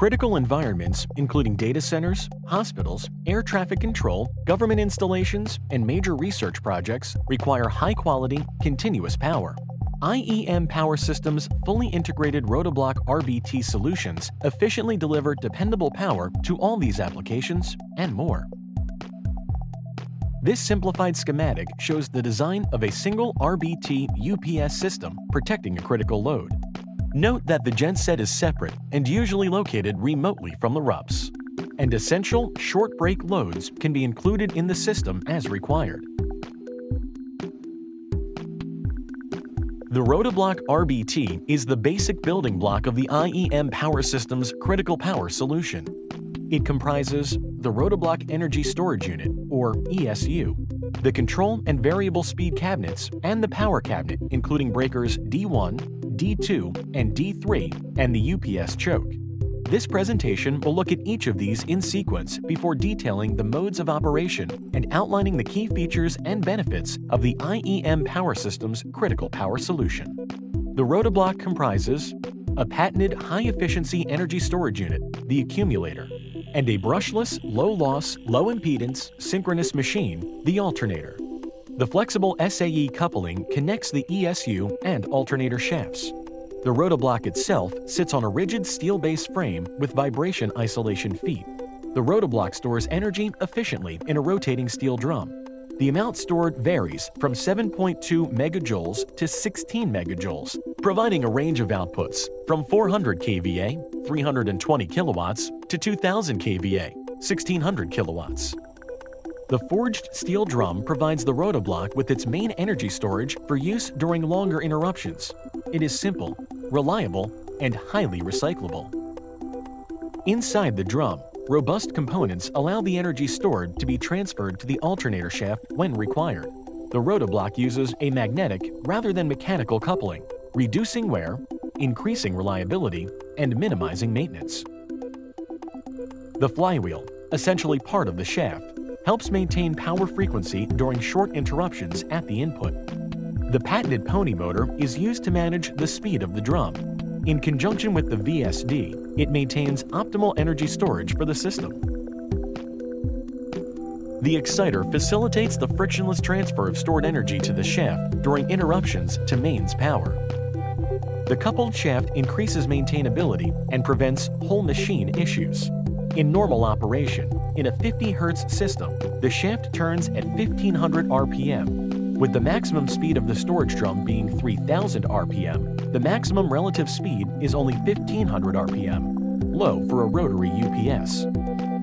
Critical environments, including data centers, hospitals, air traffic control, government installations, and major research projects, require high-quality, continuous power. IEM Power Systems' fully integrated Rotabloc RBT solutions efficiently deliver dependable power to all these applications and more. This simplified schematic shows the design of a single RBT UPS system protecting a critical load. Note that the genset is separate and usually located remotely from the RUPS, and essential short break loads can be included in the system as required. The Rotabloc RBT is the basic building block of the IEM Power Systems critical power solution. It comprises the Rotabloc Energy Storage Unit, or ESU, the control and variable speed cabinets, and the power cabinet, including breakers D1, D2, and D3, and the UPS choke. This presentation will look at each of these in sequence before detailing the modes of operation and outlining the key features and benefits of the IEM Power Systems critical power solution. The Rotabloc comprises a patented high-efficiency energy storage unit, the accumulator, and a brushless, low-loss, low-impedance, synchronous machine, the alternator. The flexible SAE coupling connects the ESU and alternator shafts. The rotabloc itself sits on a rigid steel base frame with vibration isolation feet. The rotabloc stores energy efficiently in a rotating steel drum. The amount stored varies from 7.2 megajoules to 16 megajoules, providing a range of outputs from 400 kVA, 320 kilowatts, to 2000 kVA, 1600 kilowatts. The forged steel drum provides the rotabloc with its main energy storage for use during longer interruptions. It is simple, reliable, and highly recyclable. Inside the drum, robust components allow the energy stored to be transferred to the alternator shaft when required. The rotabloc uses a magnetic rather than mechanical coupling, reducing wear, increasing reliability, and minimizing maintenance. The flywheel, essentially part of the shaft, helps maintain power frequency during short interruptions at the input. The patented pony motor is used to manage the speed of the drum. In conjunction with the VSD, it maintains optimal energy storage for the system. The exciter facilitates the frictionless transfer of stored energy to the shaft during interruptions to mains power. The coupled shaft increases maintainability and prevents whole machine issues. In normal operation, in a 50 Hz system, the shaft turns at 1500 RPM. With the maximum speed of the storage drum being 3000 RPM, the maximum relative speed is only 1500 RPM, low for a rotary UPS.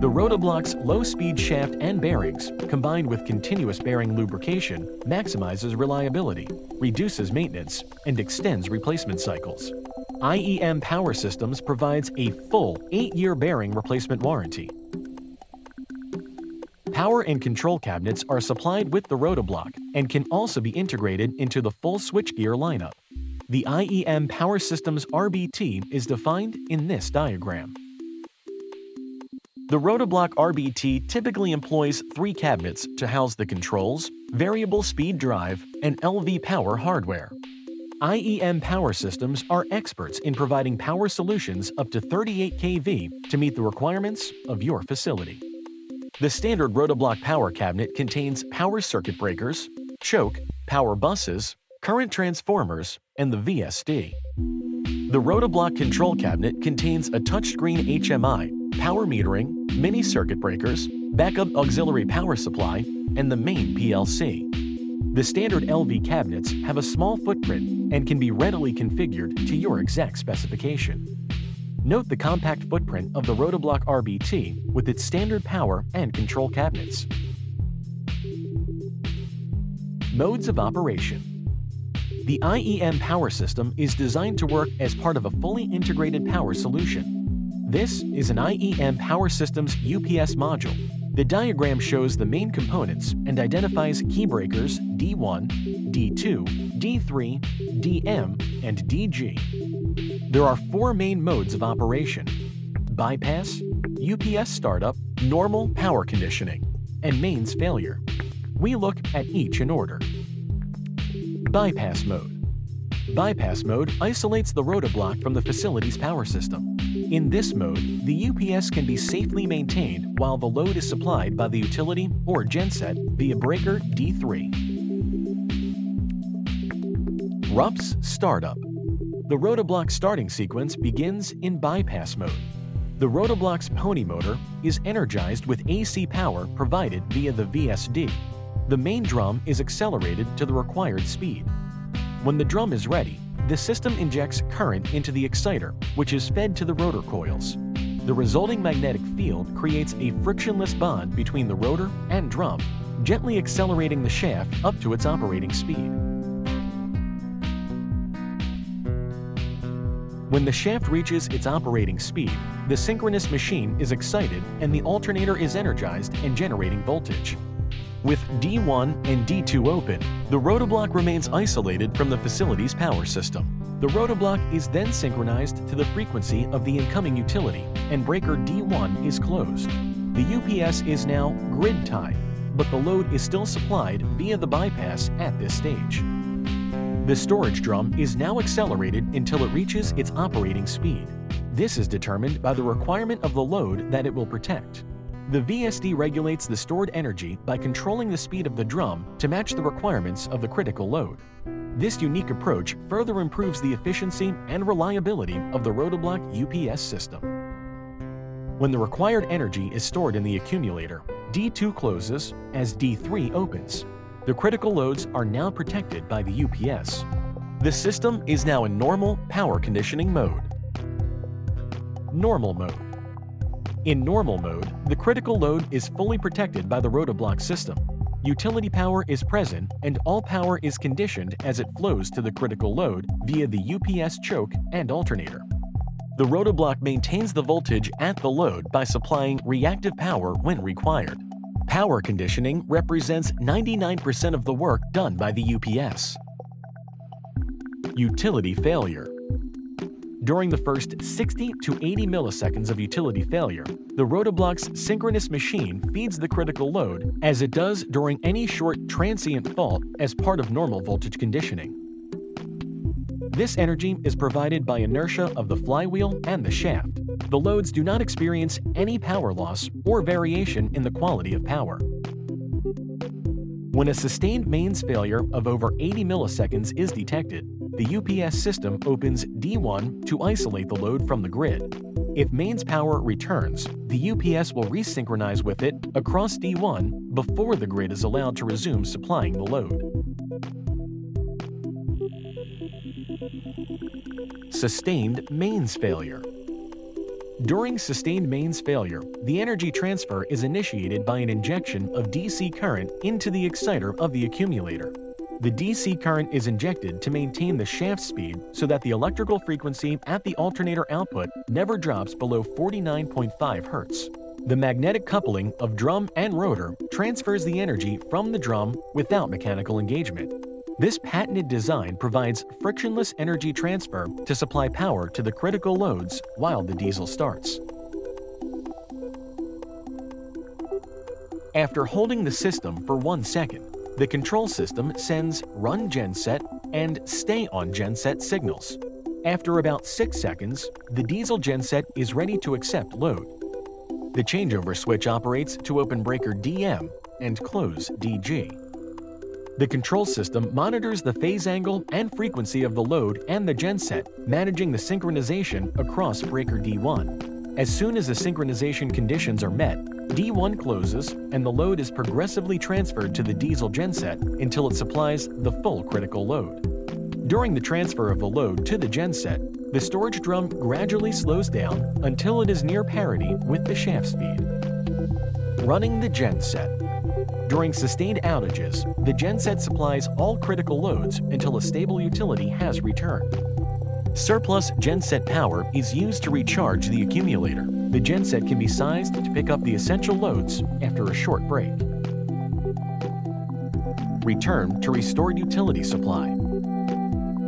The Rotabloc's low-speed shaft and bearings, combined with continuous bearing lubrication, maximizes reliability, reduces maintenance, and extends replacement cycles. IEM Power Systems provides a full 8-year bearing replacement warranty. Power and control cabinets are supplied with the Rotabloc and can also be integrated into the full switchgear lineup. The IEM Power Systems RBT is defined in this diagram. The Rotabloc RBT typically employs three cabinets to house the controls, variable speed drive, and LV power hardware. IEM Power Systems are experts in providing power solutions up to 38 kV to meet the requirements of your facility. The standard Rotabloc power cabinet contains power circuit breakers, choke, power buses, current transformers, and the VSD. The Rotabloc control cabinet contains a touchscreen HMI, power metering, mini circuit breakers, backup auxiliary power supply, and the main PLC. The standard LV cabinets have a small footprint and can be readily configured to your exact specification. Note the compact footprint of the Rotabloc RBT with its standard power and control cabinets. Modes of operation The IEM power system is designed to work as part of a fully integrated power solution this is an IEM Power Systems UPS module. The diagram shows the main components and identifies key breakers D1, D2, D3, DM, and DG. There are four main modes of operation bypass, UPS startup, normal power conditioning, and mains failure. We look at each in order. Bypass mode. Bypass mode isolates the rotabloc from the facility's power system. In this mode, the UPS can be safely maintained while the load is supplied by the utility or genset via breaker D3. RUPS Startup The rotabloc starting sequence begins in bypass mode. The rotabloc's pony motor is energized with AC power provided via the VSD. The main drum is accelerated to the required speed. When the drum is ready, the system injects current into the exciter, which is fed to the rotor coils. The resulting magnetic field creates a frictionless bond between the rotor and drum, gently accelerating the shaft up to its operating speed. When the shaft reaches its operating speed, the synchronous machine is excited and the alternator is energized and generating voltage. With D1 and D2 open, the rotabloc remains isolated from the facility's power system. The rotabloc is then synchronized to the frequency of the incoming utility, and breaker D1 is closed. The UPS is now grid tied, but the load is still supplied via the bypass at this stage. The storage drum is now accelerated until it reaches its operating speed. This is determined by the requirement of the load that it will protect. The VSD regulates the stored energy by controlling the speed of the drum to match the requirements of the critical load. This unique approach further improves the efficiency and reliability of the Rotabloc UPS system. When the required energy is stored in the accumulator, D2 closes as D3 opens. The critical loads are now protected by the UPS. The system is now in normal power conditioning mode. Normal mode. In normal mode, the critical load is fully protected by the rotabloc system. Utility power is present and all power is conditioned as it flows to the critical load via the UPS choke and alternator. The rotabloc maintains the voltage at the load by supplying reactive power when required. Power conditioning represents 99% of the work done by the UPS. Utility failure during the first 60 to 80 milliseconds of utility failure, the rotabloc's synchronous machine feeds the critical load as it does during any short transient fault as part of normal voltage conditioning. This energy is provided by inertia of the flywheel and the shaft. The loads do not experience any power loss or variation in the quality of power. When a sustained mains failure of over 80 milliseconds is detected, the UPS system opens D1 to isolate the load from the grid. If mains power returns, the UPS will resynchronize with it across D1 before the grid is allowed to resume supplying the load. Sustained mains failure during sustained mains failure, the energy transfer is initiated by an injection of DC current into the exciter of the accumulator. The DC current is injected to maintain the shaft speed so that the electrical frequency at the alternator output never drops below 49.5 Hz. The magnetic coupling of drum and rotor transfers the energy from the drum without mechanical engagement. This patented design provides frictionless energy transfer to supply power to the critical loads while the diesel starts. After holding the system for one second, the control system sends run genset and stay on genset signals. After about 6 seconds, the diesel genset is ready to accept load. The changeover switch operates to open breaker DM and close DG. The control system monitors the phase angle and frequency of the load and the genset, managing the synchronization across breaker D1. As soon as the synchronization conditions are met, D1 closes and the load is progressively transferred to the diesel genset until it supplies the full critical load. During the transfer of the load to the genset, the storage drum gradually slows down until it is near parity with the shaft speed. Running the genset. During sustained outages, the genset supplies all critical loads until a stable utility has returned. Surplus genset power is used to recharge the accumulator. The genset can be sized to pick up the essential loads after a short break. Return to restored utility supply.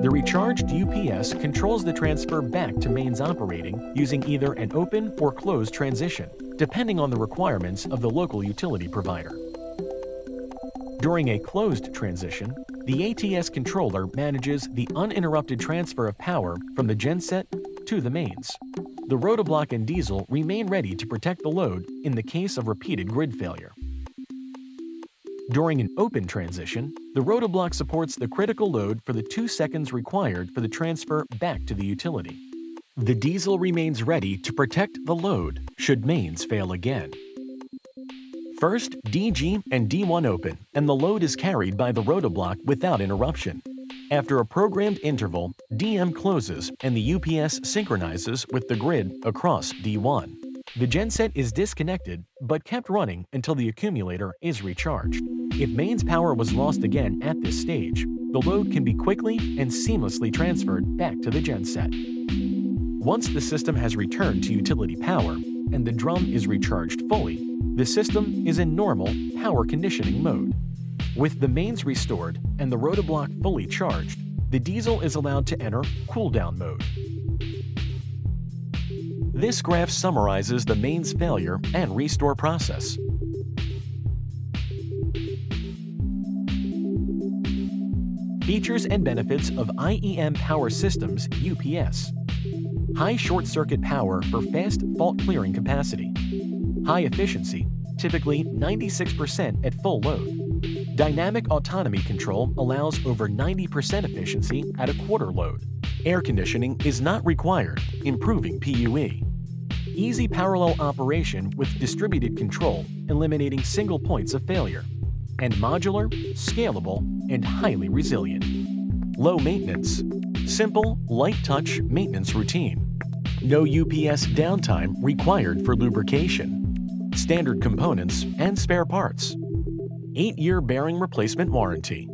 The recharged UPS controls the transfer back to mains operating using either an open or closed transition, depending on the requirements of the local utility provider. During a closed transition, The ATS controller manages the uninterrupted transfer of power from the genset to the mains. The rotabloc and diesel remain ready to protect the load in the case of repeated grid failure. During an open transition, the rotabloc supports the critical load for the two seconds required for the transfer back to the utility. The diesel remains ready to protect the load should mains fail again. First, DG and D1 open, and the load is carried by the rotabloc without interruption. After a programmed interval, DM closes and the UPS synchronizes with the grid across D1. The genset is disconnected but kept running until the accumulator is recharged. If mains power was lost again at this stage, the load can be quickly and seamlessly transferred back to the genset. Once the system has returned to utility power and the drum is recharged fully, the system is in normal power conditioning mode. With the mains restored and the rotabloc fully charged, the diesel is allowed to enter cooldown mode. This graph summarizes the mains failure and restore process. Features and benefits of IEM Power Systems UPS high short circuit power for fast fault clearing capacity, high efficiency, typically 96% at full load. Dynamic autonomy control allows over 90% efficiency at a quarter load. Air conditioning is not required, improving PUE. Easy parallel operation with distributed control, eliminating single points of failure. And modular, scalable, and highly resilient. Low maintenance, Simple, light touch maintenance routine. No UPS downtime required for lubrication. Standard components and spare parts. 8-year bearing replacement warranty.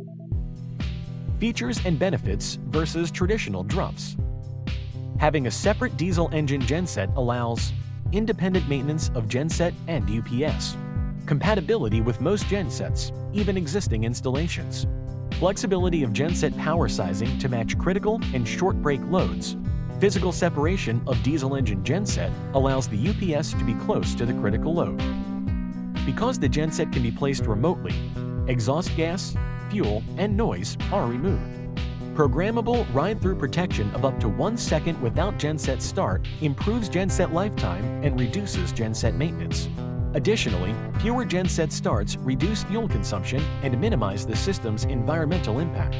Features and benefits versus traditional drums. Having a separate diesel engine genset allows independent maintenance of genset and UPS, compatibility with most gensets, even existing installations, flexibility of genset power sizing to match critical and short break loads. Physical separation of diesel engine genset allows the UPS to be close to the critical load. Because the genset can be placed remotely, exhaust gas, fuel, and noise are removed. Programmable ride-through protection of up to one second without genset start improves genset lifetime and reduces genset maintenance. Additionally, fewer genset starts reduce fuel consumption and minimize the system's environmental impact.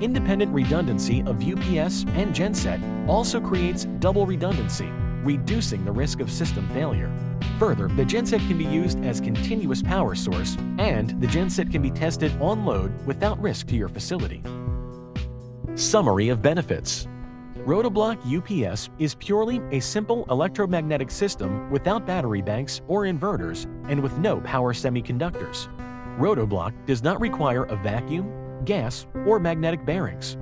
Independent redundancy of UPS and genset also creates double redundancy, reducing the risk of system failure. Further, the genset can be used as continuous power source and the genset can be tested on load without risk to your facility. Summary of benefits Rotabloc UPS is purely a simple electromagnetic system without battery banks or inverters and with no power semiconductors. Rotabloc does not require a vacuum, gas, or magnetic bearings.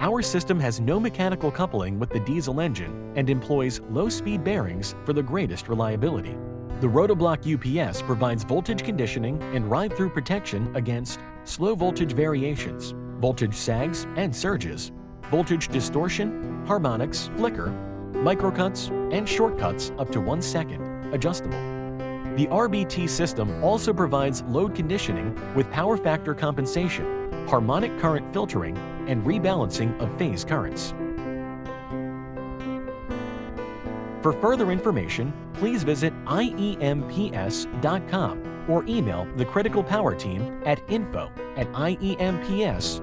Our system has no mechanical coupling with the diesel engine and employs low-speed bearings for the greatest reliability. The Rotabloc UPS provides voltage conditioning and ride-through protection against slow voltage variations, voltage sags and surges, voltage distortion, harmonics, flicker, microcuts, and shortcuts up to one second, adjustable. The RBT system also provides load conditioning with power factor compensation, harmonic current filtering, and rebalancing of phase currents. For further information, please visit iemps.com or email the Critical Power Team at info at iemps.com.